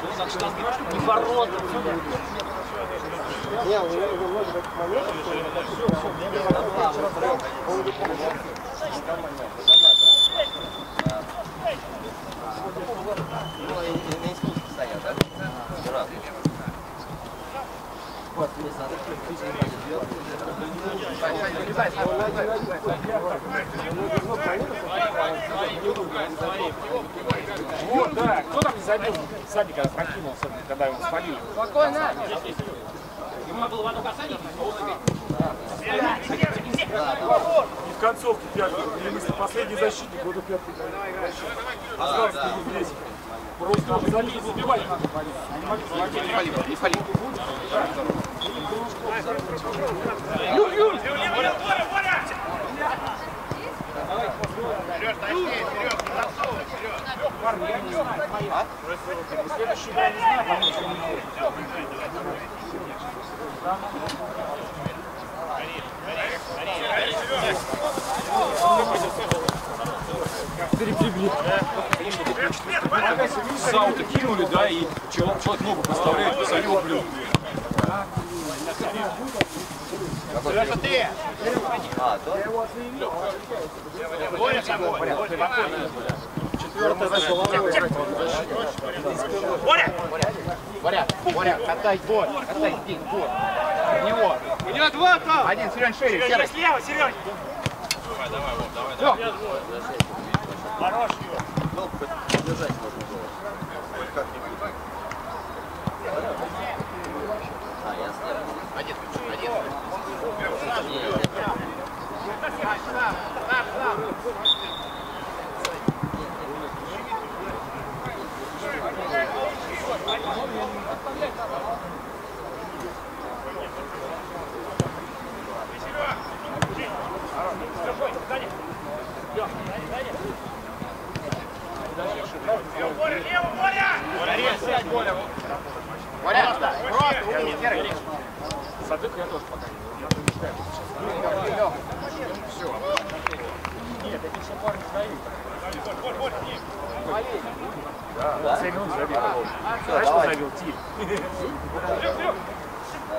Не ворота. Не, у него немного таких моментов, что он это все, все, все, он выполняет. Ну, и, и на искусстве стоят, да? Раз. Вот, здесь надо. Вот, да. Кто там не забил? Сзади, когда прокинулся, когда его свалили. Спокойно. И в концовке пятый. Или мысли, последний защитник, года пятый. Остался здесь. Просто надо забить, забивать надо. Они могли забить. Не фали, не фали. Следующий, я не знаю, кому что не будет. Сау-то кинули, да, и человек, человек ногу подставляет, посадил, блин. А, да? Боря, катай Борь, катай здесь, Борь. В него. Идет вот он. Один, Серёнь, шире, серый. Слева, Сереж. Держать можно было. А, я слева. Один, один. Боря, просто умни, серый. Садык я тоже пока не ждать сейчас. Нет, эти все парни сдают. Да, да. 7 минут забил. Знаешь, что забил? Тиль.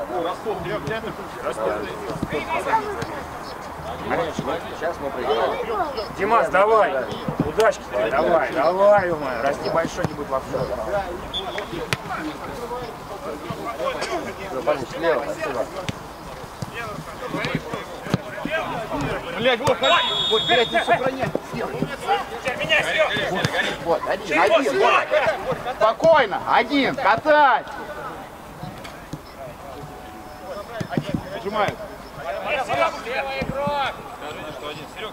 О, Ростов. Ростов. Сейчас мы проиграем. Димас, давай. Удачки тебе, давай. Давай, умай. Расти большой не будет вообще. Парни, слева, спасибо. Блядь, вот, вот, блядь, не сохранять. Вот, один, один, вот. Спокойно, один, катай.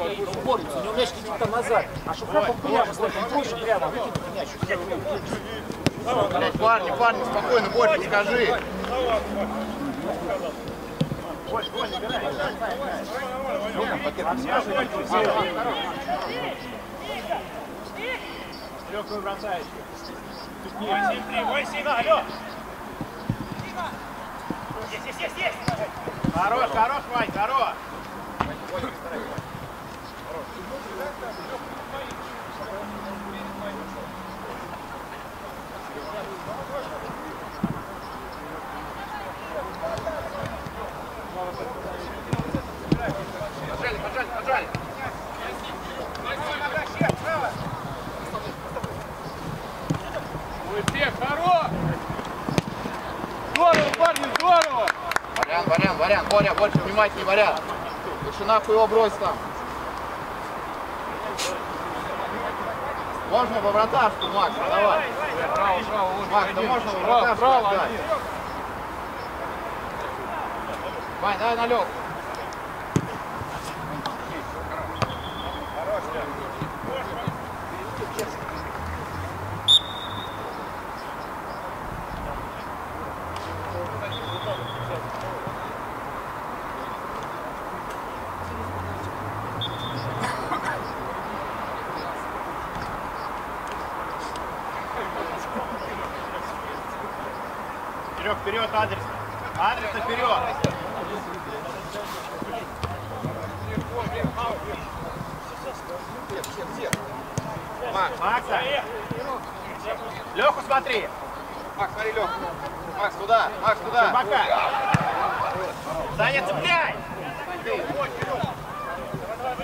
Он борется, у него мяч летит там назад. А Шухрапов прямо стоит, он проще прямо выкинуть мяч. Блядь, парни, парни, спокойно, Борь, скажи. Восемь, три, восемь, алло! Есть, есть, есть, есть! Хорош, хорош, Вань, хорош. Вариан, Боря, больше внимательней, Вариан. Лучше нахуй его брось там. Можно во вратарскую, Макс, давай. Макс, да можно во вратарскую отдать. Вань, давай на лёг. Вперед, вперед, адресно. Адресно вперед. Макс, Макса. Леху смотри. Макс, смотри, Лёг. Макс, туда. Бока. Саня, цепляй.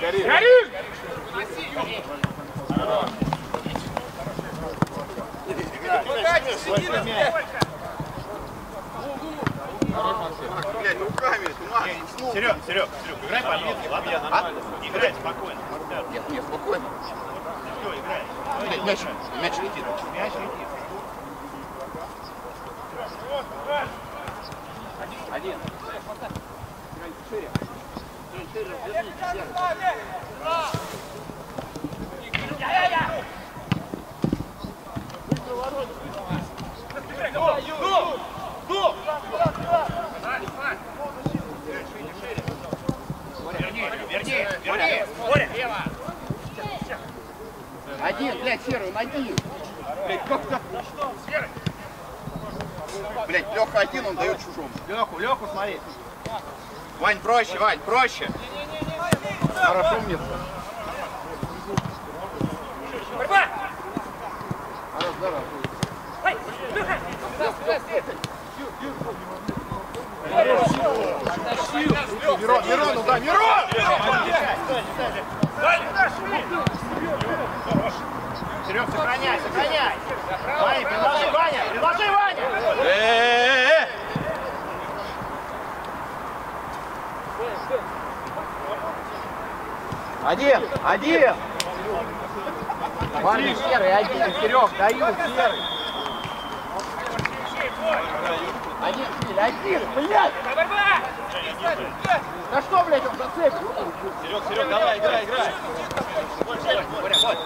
Горишь! Блядь, руками, ты Макс, снул. Серег, Серег, Серег, играй по отметке, ладно? А? Играй спокойно. Нет, нет, спокойно. все, играй. Мяч, мяч летит. Мяч летит. Верни, верни, верни. Боря, лево. Один, блядь, серый, один. Блядь, как так? Блядь, Леха один, он дает чужому. Леху, Леху смотри. Вань, проще, Вань, проще. Хорошо мне. Борьба! Хорош, здорово. Ай, Леха! Мирон, Мирон, да, Мирон! Серег, сохраняй, сохраняй. Ваня, предложи, Ваня, предложи, Ваня. Один, один. Парни, серый, один. Серег, даю, серый. Один, Филь, один, блядь. Да что, блядь, он зацепил? Серег, Серег, давай, играй, играй. Боря, вот. Давай,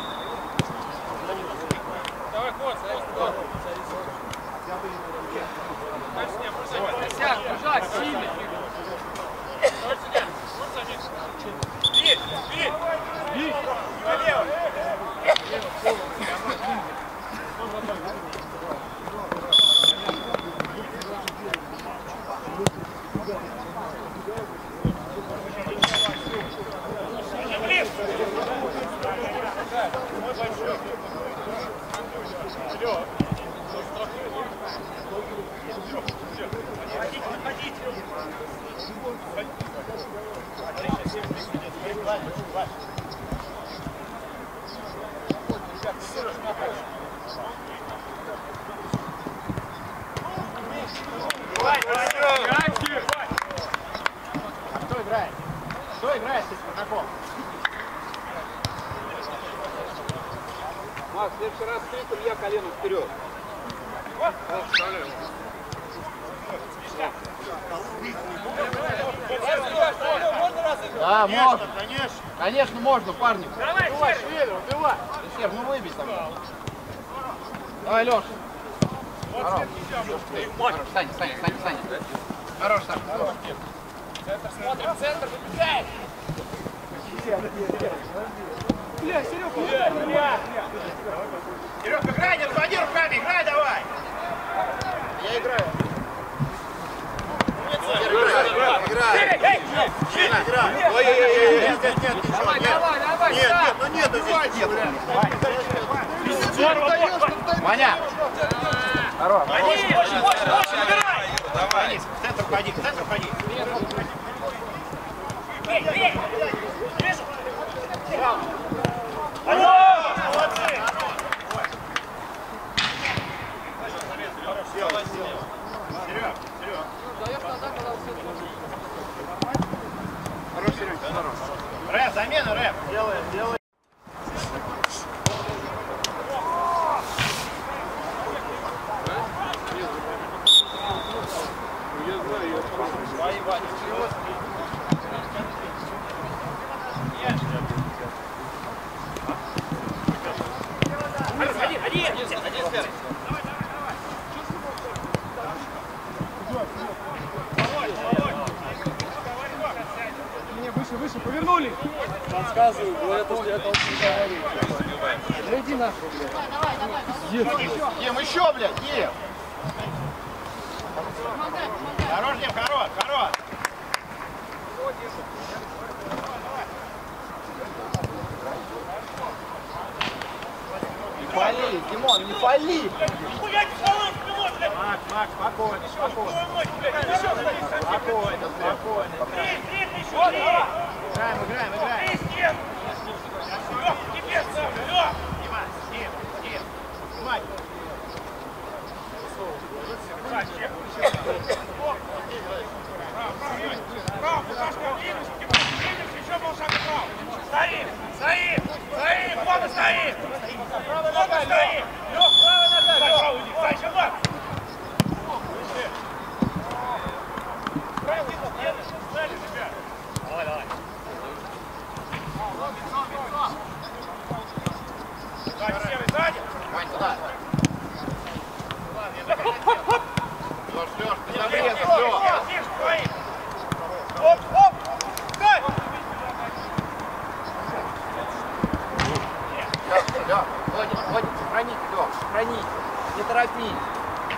торопись.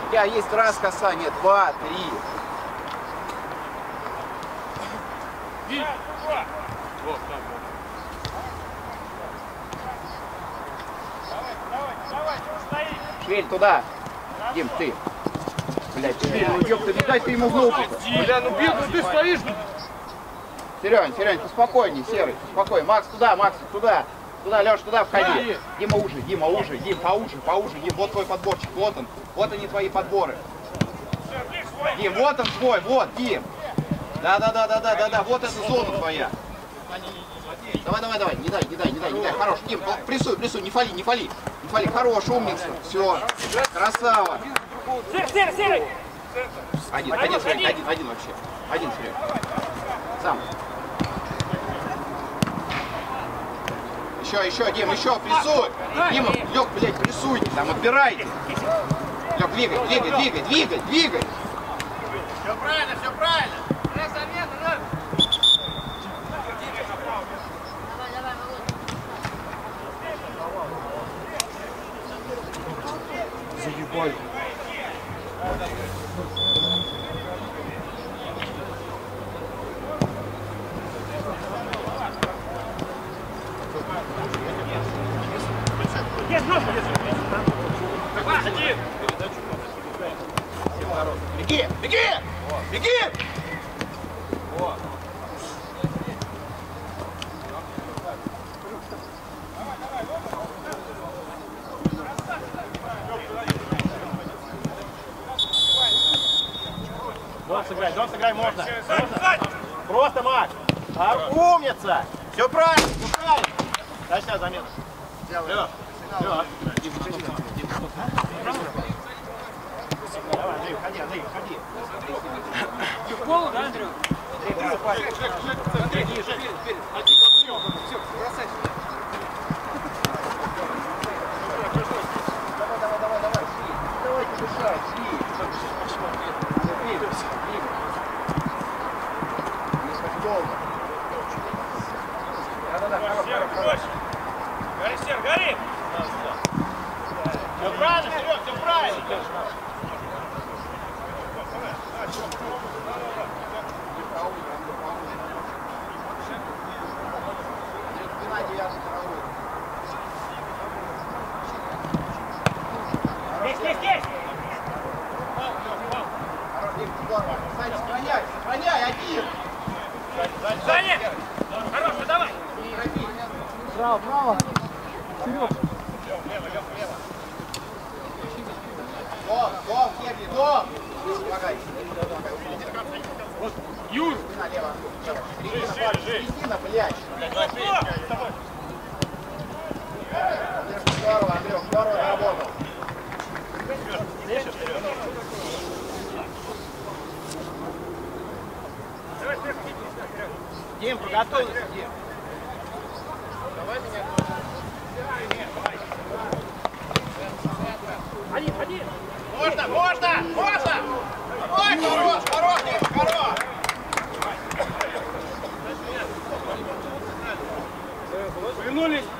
У тебя есть раз касание, два, три. Давай, чего стоишь? Швель, туда. Дим, ты. Блядь, Швель, ну ёпта, не дай ты ему в ногу. Бля, ну бедный ты стоишь. Серёнь, Серёнь, поспокойней, Серый, спокойно. Макс, туда, Макс, туда. Туда, Лёш, туда входи. Дима уже, Дима уже, Дим, поуже, поуже. Дим, вот твой подборчик, вот он. Вот они твои подборы. Дим, вот он твой, вот, Дим. Да, да, да, да, да, да, да, вот эта зона твоя. Давай, давай, давай, не дай, не дай, не дай, не дай. Хорош, Дим, прессуй, прессуй, не фали, не фали. Не фали, хорош, умница. Все, красава. Серый, серый, серый. Один, один, Серег, один, один вообще. Один, Серег. Сам. Еще, еще, Дим, еще, прессуй. Дима, Лег, блядь, прессуйте, там, отбирайте. Лег, двигай, двигай, двигай, двигай, двигай. Дом сыграй, дом сыграй можно. Сзади! Просто, Макс. А, умница. Все правильно, все правильно. Дай сейчас замену. Лёш, Лёш. Давай, Андрей, ходи, Андрей, ходи. Давайте дышать, шли. Шли, шли. Не так долго. Да-да-да, хорош, Серый, хорош, хорош. больше! Серый, гори! Все правильно, Серег, все правильно. Здесь, здесь, здесь! Саня, сохраняй, сохраняй, один. Сзади! Хороший, давай! Дом, дом, Герри, дом. Помогай. Юр! Налево. Парень, середина, блядь. Здорово, Андрюх, здорово работал. Дим, подготовился, Дим. Можно, можно, можно. Ой, хорош, хорош, хорош. Повернулись!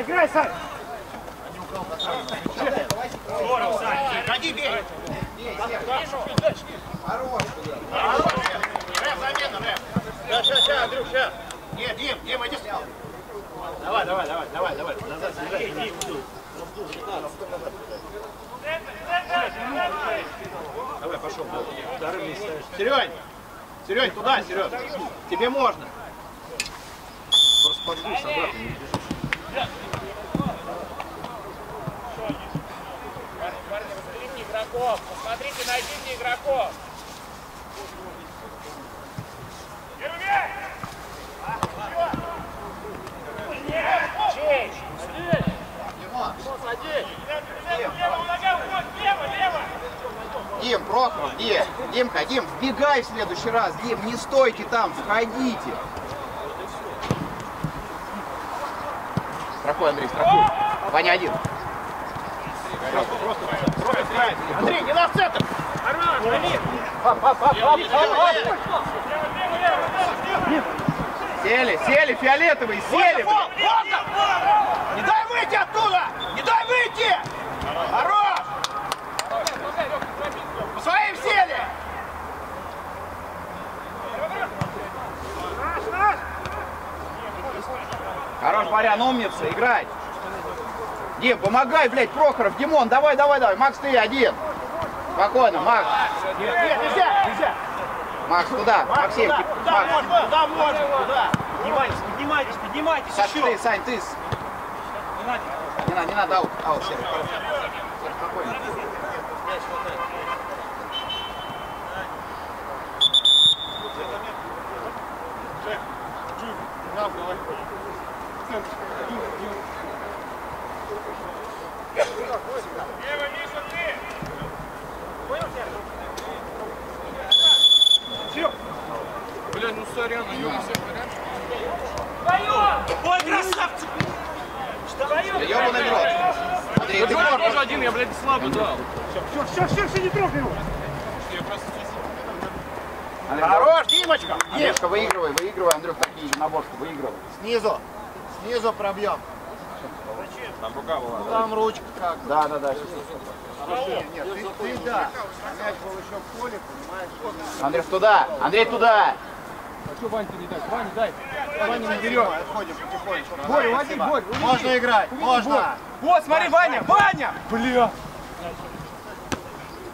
Здорово. Играй, Сань. Здорово, Сань! Ходи, бей. Хорош. Рэп, замена, рэп. Сейчас, сейчас, сейчас, Андрюх, сейчас. Нет, Дим, Дим, иди сюда. Давай, давай, давай, давай, давай. Назад, съезжай. Давай, пошел. Вторым не ставишь. Серень, Серень, туда, Сереж. Тебе можно. Просто подвис обратно, не бежишь. Посмотрите игроков! Посмотрите, найдите игроков! Честь! Дим, Прохоров, где? Димка, Дим, вбегай в следующий раз. Дим, не стойте там, входите. Страхуй, Андрей, страхуй. Ваня один. Андрей, не на центр. Сели, сели, фиолетовые, сели! Волков! Волков! Не дай выйти оттуда! Не дай выйти! Хорош! По своим сели! Хорош, Барян, умница, играй. Дим, помогай, блядь, Прохоров, Димон, давай, давай, давай. Макс, ты один. Спокойно, Макс. Нет, нельзя, нельзя! Макс, туда. Максим, Туда, Макс. туда можно, туда можно, туда! Поднимайтесь, поднимайтесь, поднимайтесь Саш, еще. ты, Сань, ты. с- Не надо, не надо, аут, аут, Серый. Серый, спокойно. Лево, Миша, ты! Ой, красавцы! Да ёбаный в рот. Андрей, ты корпус. один, я, блядь, слабо дал. Все, все, все, не трогай его! Хорош, Димочка! Андрюшка, выигрывай, выигрывай, Андрюх, такие наборки, выигрывай. Снизу. Снизу пробьем. Там рука была. Там ручка как. Да, да, да. Нет, ты, ты да. А мяч был еще в поле, понимаешь? Андрюх, туда, Андрей, туда. А что Ваньке не дать? Ване дай. Ваня не берет. Отходим потихонечку. Борь, уводи, Борь. уведи. Можно играть, можно. Вот, смотри, Ваня, Ваня! Бля.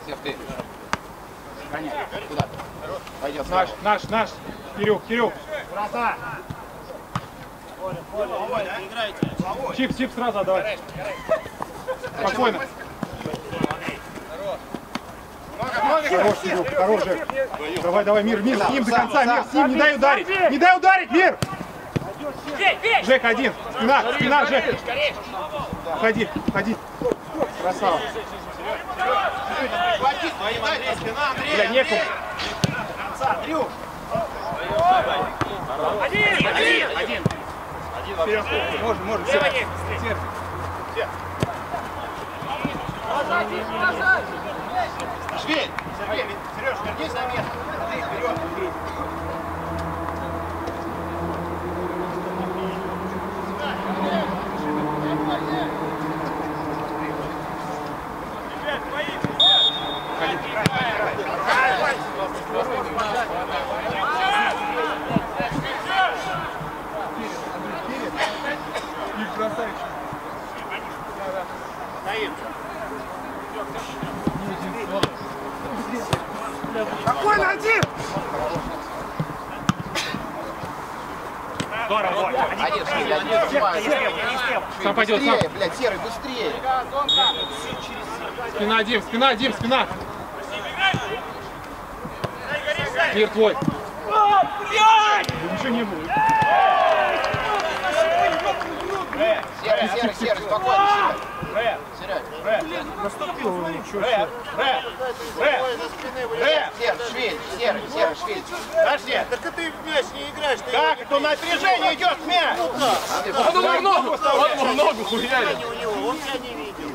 Сев, ты. Гони, куда? Пойдет. Наш, наш, наш. Кирюх, Кирюх. Врата. Чип, чип сразу отдавай. Спокойно. Хорош, Кирюх, хорош, Жек. Давай, давай, Мир, Мир, с ним до конца, Мир, с ним, не дай ударить. Не дай ударить, Мир! Жек один, спина, спина, Жек. Ходи, ходи. Красава. Бля, некому. Андрюх! Один! Один! Один! Вперед. Можно, можно, все. Швель, Сергей, Сереж, вернись на место. Андрей, вперед. Спокойно, один! Здорово, Один, снимаю. Сам пойдет, сам. Блядь, Серый, быстрее. Спина, Дим, спина, Дим, спина. Мир твой. Да Ничего не было. Серый, Серый, Серый, спокойно, Серый. Серый, Серый, Швель, Серый, Серый, Швель. Подожди! Так ты в мяч не играешь, ты Как это на опережение идет мяч? Андрей, Он ему в ногу, он ему в ногу него, он тебя не видел.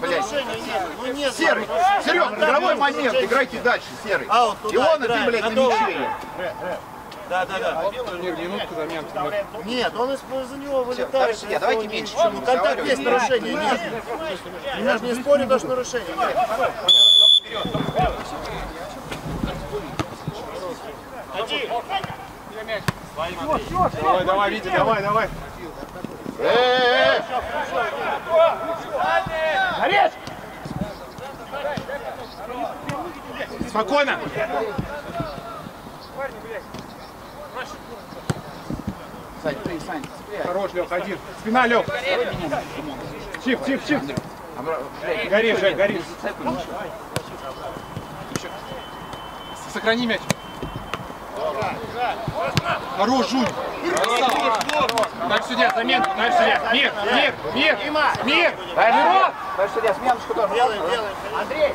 Блядь. Ну. Серый, Серега, игровой момент, играйте дальше, Серый. А, вот И он, и ты, блядь, на мяче. Да, да, да. Мир, минутку замен. Нет, он из- из-за него вылетает. судья, давайте меньше чем Ну, контакт есть, нарушения нет. Я же не спорю, даже нарушения нет. Давай, давай, Витя, давай, давай. Э-э-э! Нарежь! Спокойно. Сань, ты, Сань, быстрее. Хорош, Лех, один. Спина, Лех. Чип. Обра- блядь, Гори, Жек, гори. Сохрани мяч. Хорош, Жуль. Дальше судья, замена. Дальше судья. Мир, мир, мир, мир. Дальше, дальше, судья, сменочку тоже. Делай, делай. Андрей!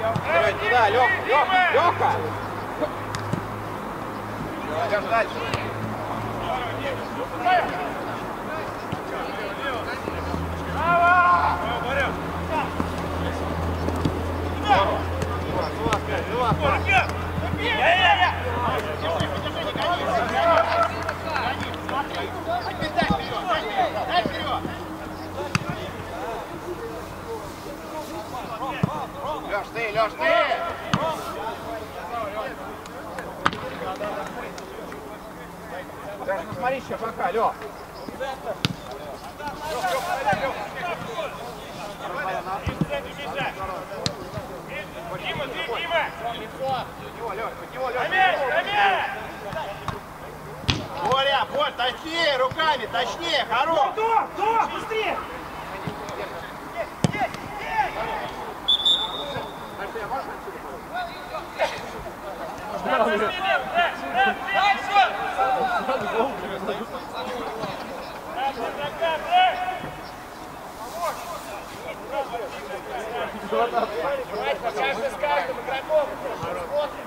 туда, Леха, Леха, Леха! Идешь дальше. Леш, ты, Леш, ты! Даже ну смотри еще пока, Лех. Дима, ты, Дима! Него, Леш, под него, Леш. Амель, Амель! Боря, Борь, точнее руками, точнее, хорош! Кто? Кто? Быстрее! Каждый с каждым игроком. Смотрим.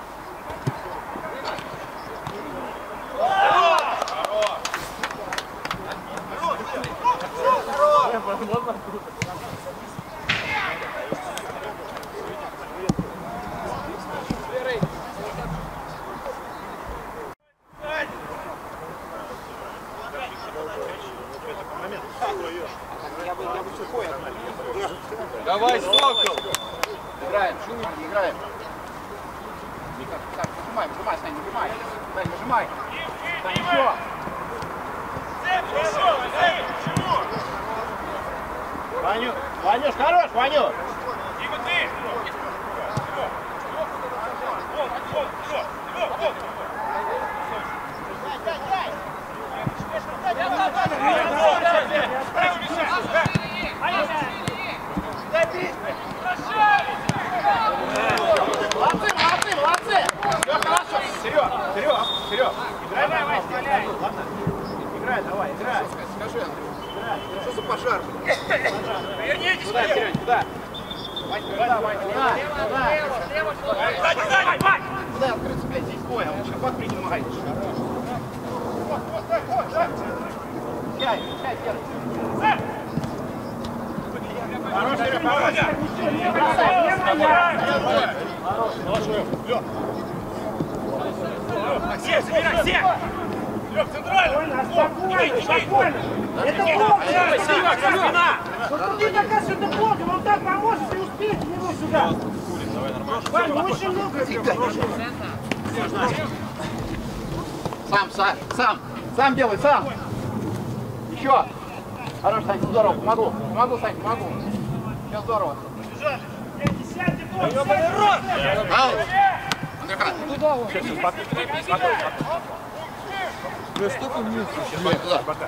Давай, Сокол! Играем, шумики, играем. Мика, так, нажимай, нажимай, Сань, нажимай. Сань, нажимай. Сань, еще. Пошел, эй, почему? Ваню, Ванюш, хорош, Ваню! Дима, ты! Вот, вот, вот, вот, вот. Молодцы, молодцы, молодцы! Все хорошо! Серег, Серег, Серег, играй давай, стреляй! Ладно? Играй, давай, играй! Скажи, Андрей, что за пожар? Вернитесь, Туда, Серег, туда! Вань, туда, Вань, туда, туда! Сзади, сзади, Вань! Куда открыться, блядь, здесь бой, а он шапат принимает. Сядь, сядь, сядь. Хорош, Серег, хорош! Все, забирай, все! Лёг, центрально! Спокойно, спокойно! Это плохо! Спасибо, спина! Вот ты докажешь, что это плохо, вам так поможешь, если успеете его сюда! Ваня, очень много Сам, сам, сам, сам делай, сам. Еще. Хорош, Сань, здорово, помогу, помогу, Сань, помогу. Все здорово. Андрюха. Стой туда.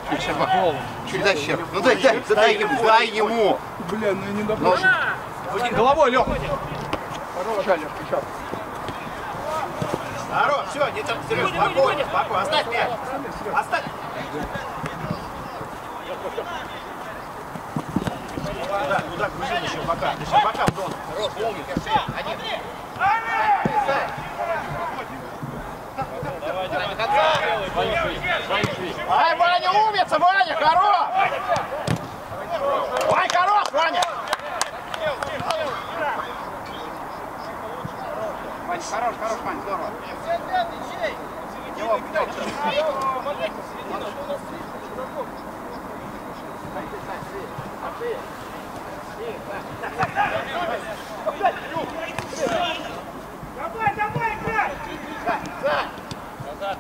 Чуть щерба. Чуть щербу. Ну дай, дай, дай ему, дай ему. Бля, ну не Ну, Головой, Лех! Еще, Леш, еще. Хорош, все, не так, Серег, спокойно, спокойно, оставь мяч! Оставь! Туда, туда, грузин еще бока, еще бока в зону. Хорош, умник. Один. Ай, Ваня, умница, Ваня, хорош! Вань, хорош, Ваня! Вань, хорош, хорош, Вань, здорово.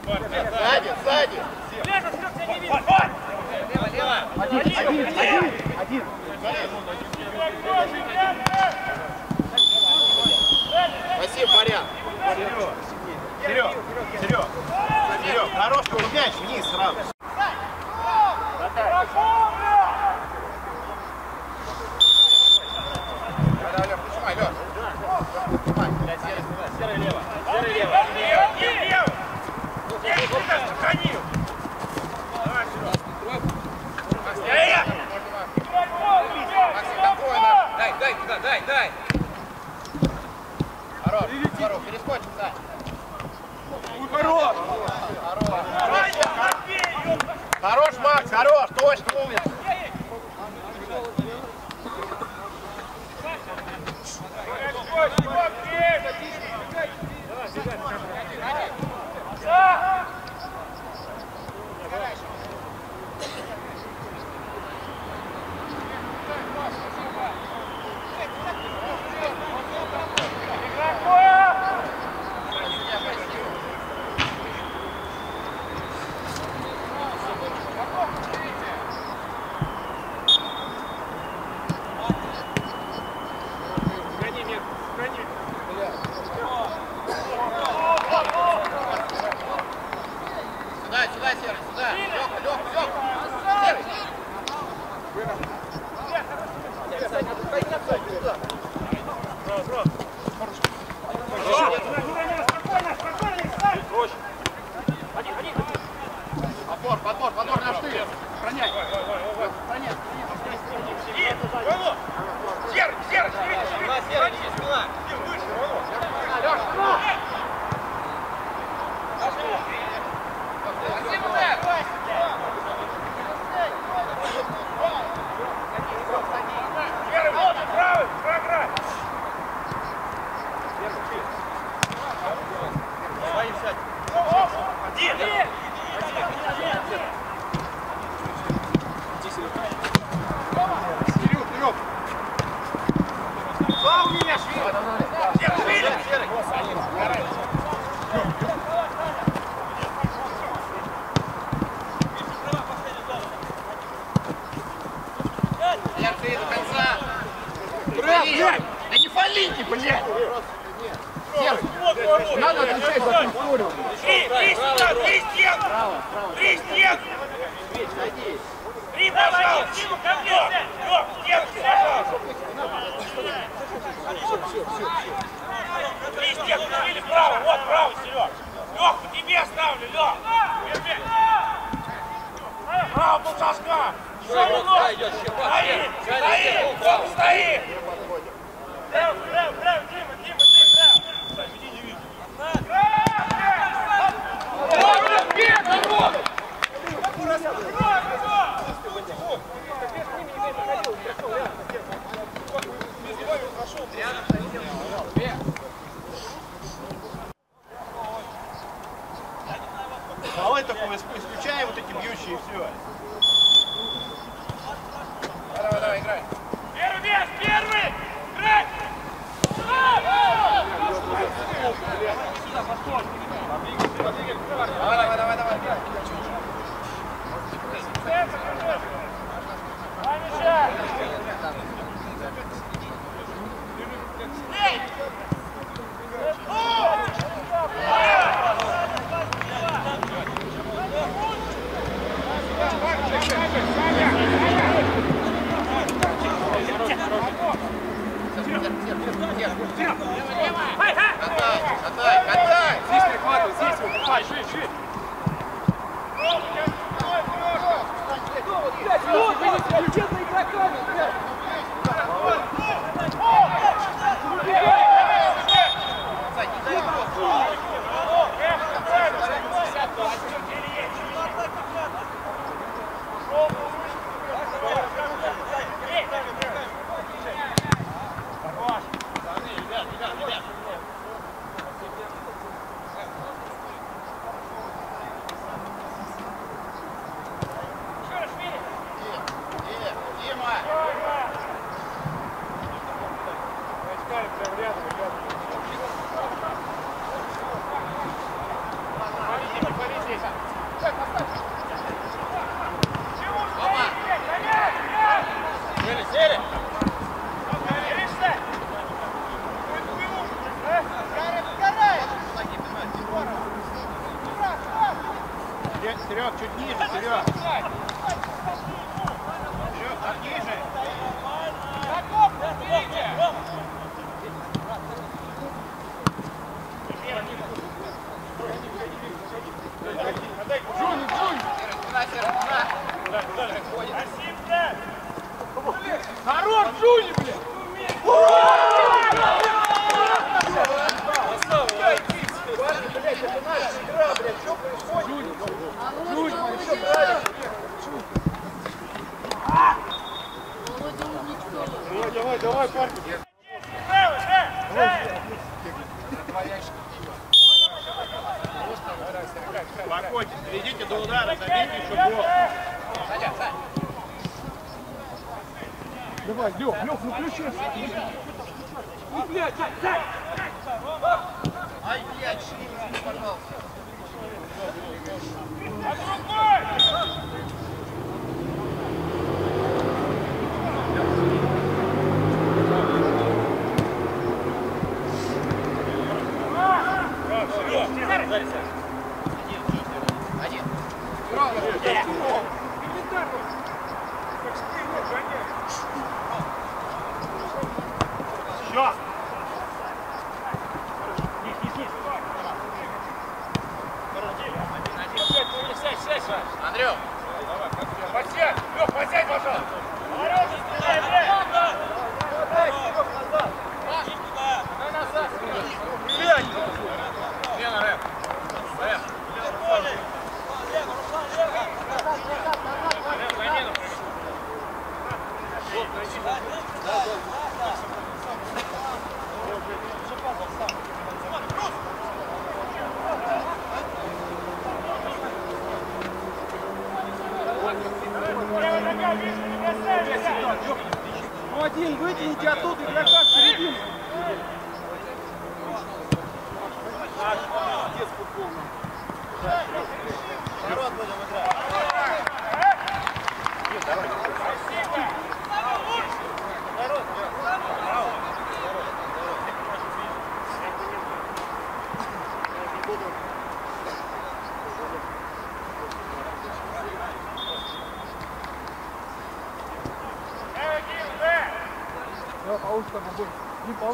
Сзади, сзади. Лево, Серег, тебя не видно. Лево, лево. Один, один, один. Один. Спасибо, Марьян. Серег, Серег, Серег, хороший мяч вниз сразу.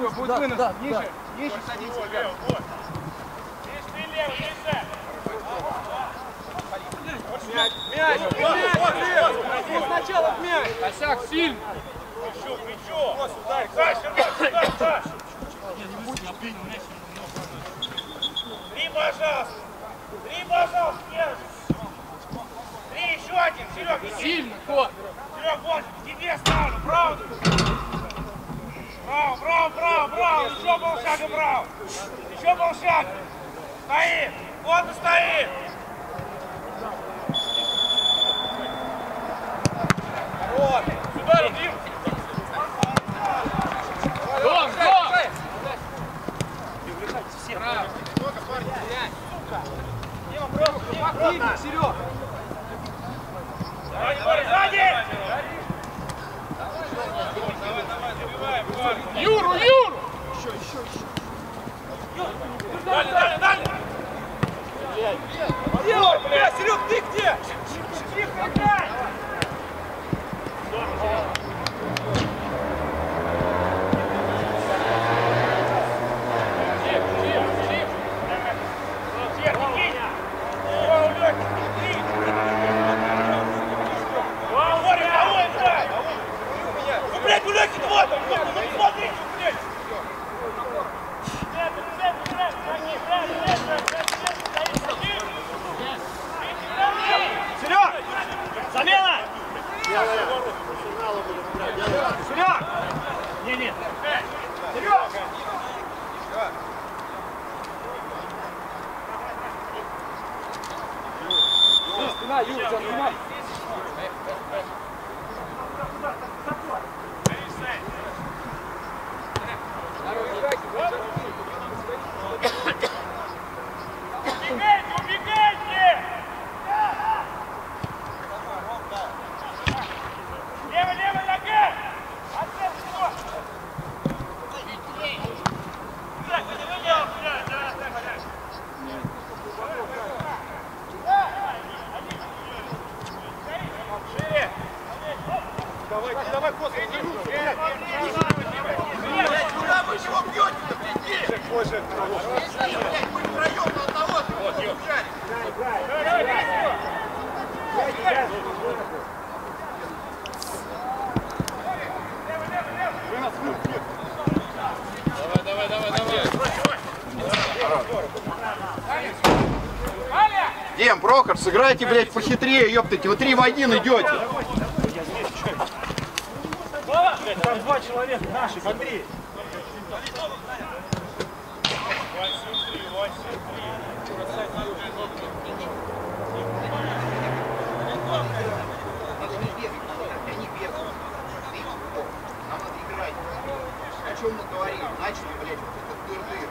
Получится, будет вынос. Ниже, ниже садись, Вот, ребят. левый, вот. Ты левый, нельзя. Мяч, мяч, мяч! Вот сначала мяч! Косяк, сильно! Плечо, плечо. Саш, сюда, сюда. Три, пожалуйста. Три, пожалуйста, держи. Три, еще один. Серег, иди. Сильно, кот! Серег, вот, тебе ставлю, право. Право, право, право, право. Еще полшага право. Еще полшага. Стоит. Вот и стоит. Вот. Сюда, Дим. Дом, дом! Активнее, Серег! Сзади, Боря, сзади. Юру, Юру! Дальше, дальше, дальше. Делай, бля, Серег, ты где? Тихо играй. Тихо, не кинь. О, у Лёхи, три. О, Боря, кого играй? Ну, блядь, у Лёхи два там, ну, ну, смотрите, блядь. Центр, центр, центр, враги, враги, центр, центр, центр, стоит, стоит. Серег! Замена! Серег! Не, не. Серег! Спина, Юра, тебя снимай! Убегайте, убегайте! Левая, левая нога! Отцеп всего! Так, не выделал, да, да, да, да. Дем, Сыграйте, блядь, похитрее, ёптайте, вы три в один идете. Там два человека наших, Андрей. Нам надо играть. О чем мы говорим? Начали, блядь, вот этот дыр-дыр.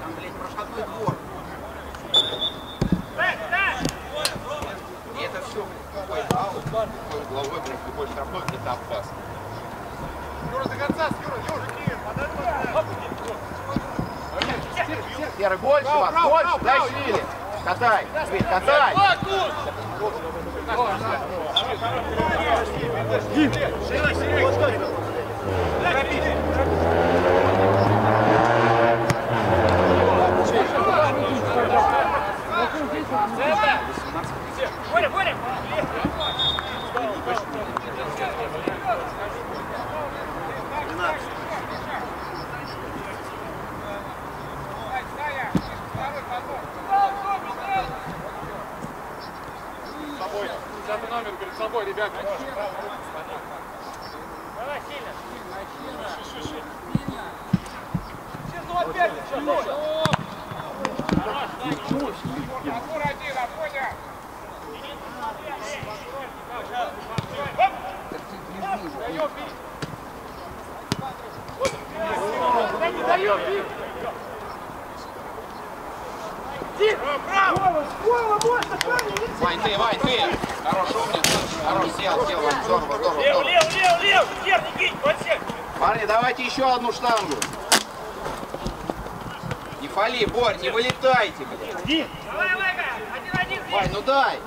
Там, блядь, проходной двор. И это все, блядь, какой аут, какой угловой, блядь, какой штрафной, это опасно. Серый, больше вас, больше, дай шире. Катай, Вань, ты, Вань, ты. Хорош, умница. Хорош, сел, сел, Вань, здорово, здорово, Лев, здорово. лев, лев, лев! Вверх, не кинь, подсек! Парни, давайте еще одну штангу. Не фали, Борь, не вылетайте, блядь. Давай, Вайка! Один-один здесь! Вань, ну дай.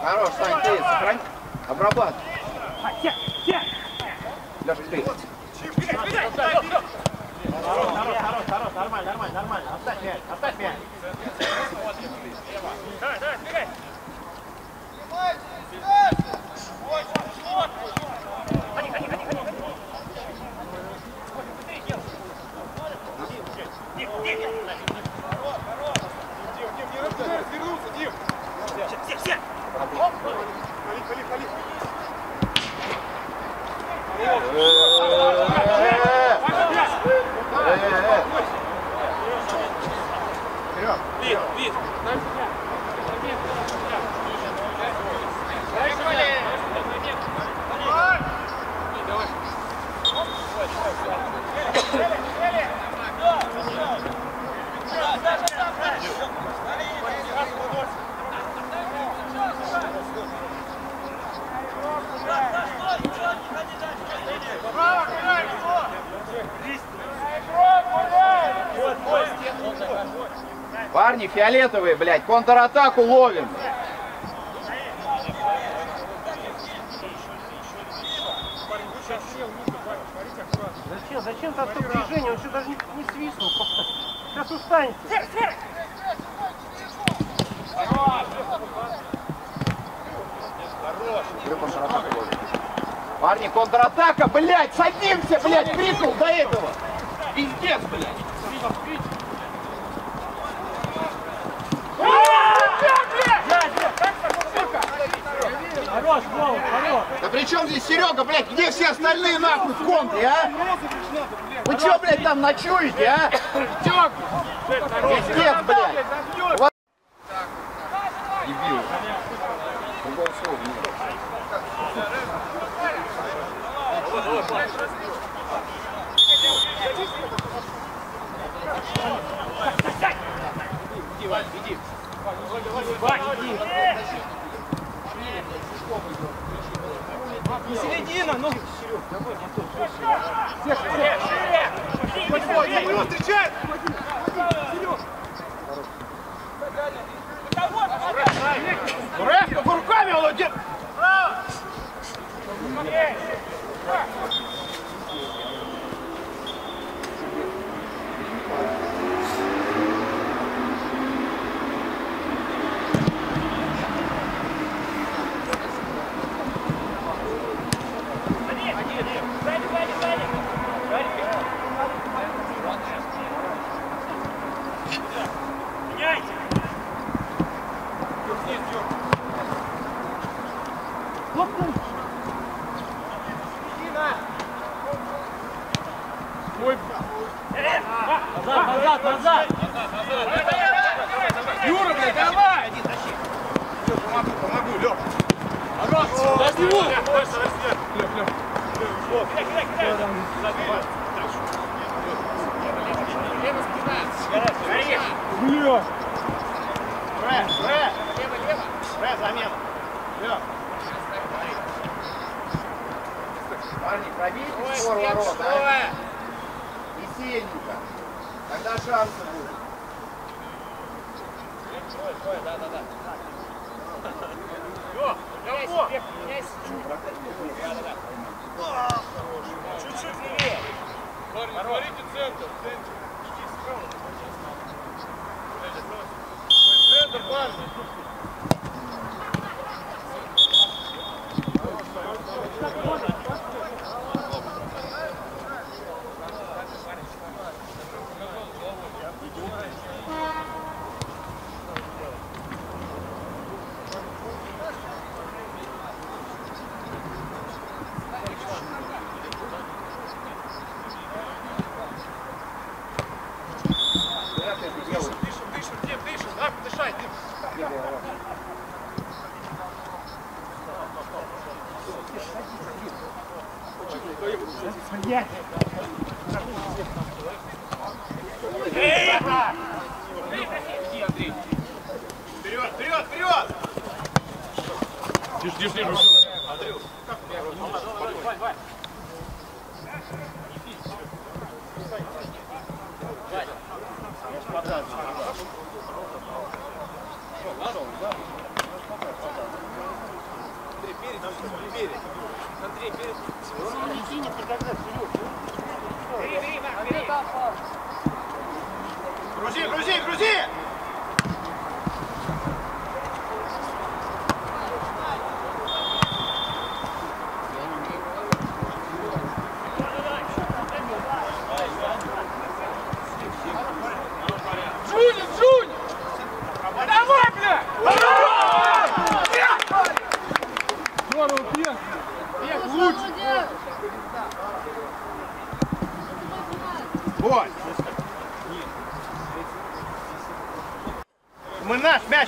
Хорош, Сань, ты, сохрани. Обрабатывай. Леша, ты. Нормально, нормально, нормально. Оставь мяч, оставь мяч. Давай, давай, сбегай! Ходи, ходи, ходи, ходи, ходи. Быстрее делай. Дим, Дим! Дим, Дим, не надо развернуться, Дим. Все, все, все! Пали, пали, пали. Вид, вид! Парни, фиолетовые, блядь, контратаку ловим. Зачем? Зачем там стоп движение? Он еще даже не, не свистнул. Сейчас устанет. Парни, контратака, блядь, садимся, блядь, крикнул до этого. Пиздец, блядь. Хорош, Вова, хорош. Да при чем здесь Серега, блядь, где все остальные нахуй в контре, а? Вы что, блядь, там ночуете, а? Пиздец, блядь. Вот. Дебил. Другого слова нет. Середина, ну. Рэф, руками он идет. Дайте! Назад, назад, назад! Юра, блядь, давай! Помогу, помогу, Лёх. Дай его! Бля! Фрэ, Фрэ. Фрэ, замена. Лёх. Парни, пробейте спор ворот, а? И сильненько. Тогда шансы будут. Чуть-чуть левее! Говорите центр, центр. Центр, парни. 小心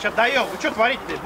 отдаем. Вы что творите здесь,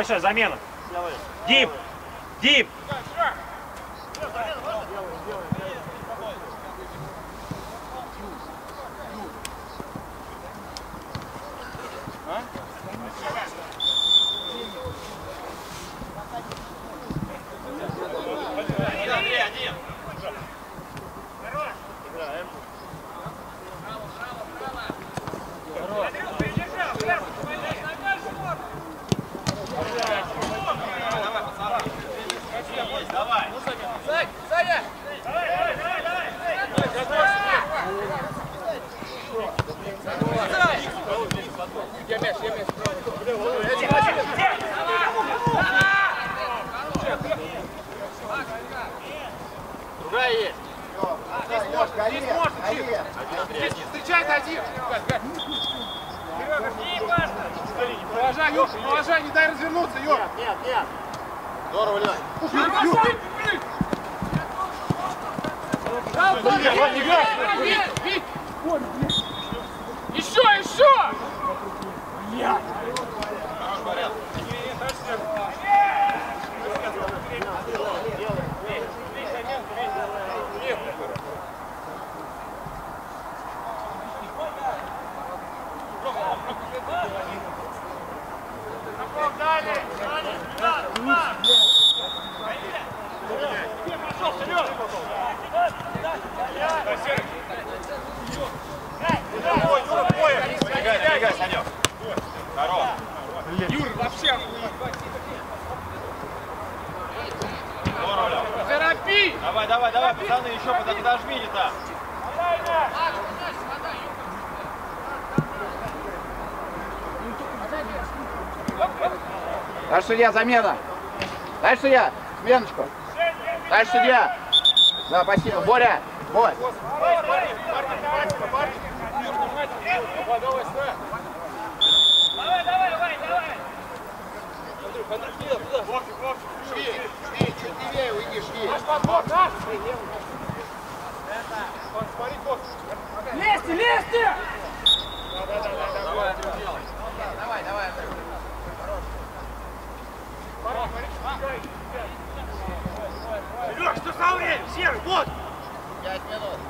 давай сейчас замена. Дип, Дип. Куда есть? Здесь можно, здесь можно, Встречай, дадим! Положай, Ёж, положай, не дай развернуться, Ёж! Нет, нет. Здорово, Лёнь. Еще, еще! Сбегай, сбегай, Санек. Хорош. Юр, вообще! Здорово, Лёв. Торопи! Давай, давай, давай, пацаны, еще подо- подожмите там. Дальше судья, замена. Дальше судья, сменочку. Дальше судья. Да, спасибо. Боря, Борь. Шви, шви, чуть левее уйди, шви. Лезьте, лезьте! Давай, давай. Серег, что за время? Серый, вот! Пять минут.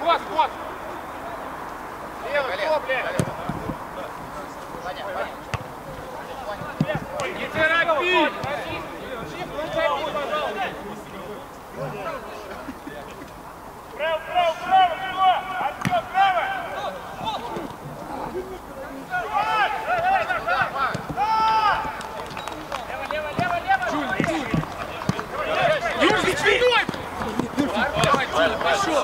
Вот, вот! Левый, кто, блядь? Не торопи! Право, право, право, кто? Артем, право! Юр, за спиной! Пошел!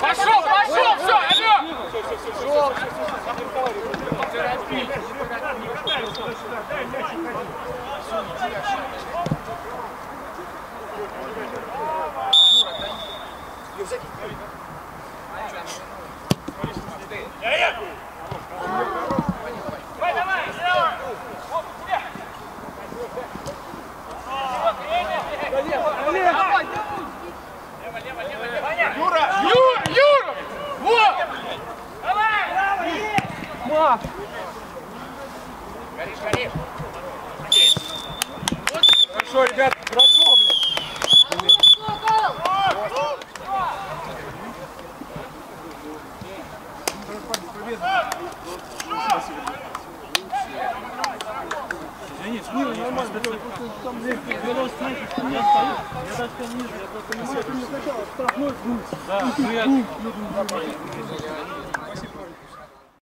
Пошел, пошел, все, алло! Давай, Хорошо, ребят, хорошо, блядь. Денис, мило, нормально. Там голос знаете, что меня стоит. Я даже ниже, я просто не могу. Ты мне сначала штрафной. Да, ну я...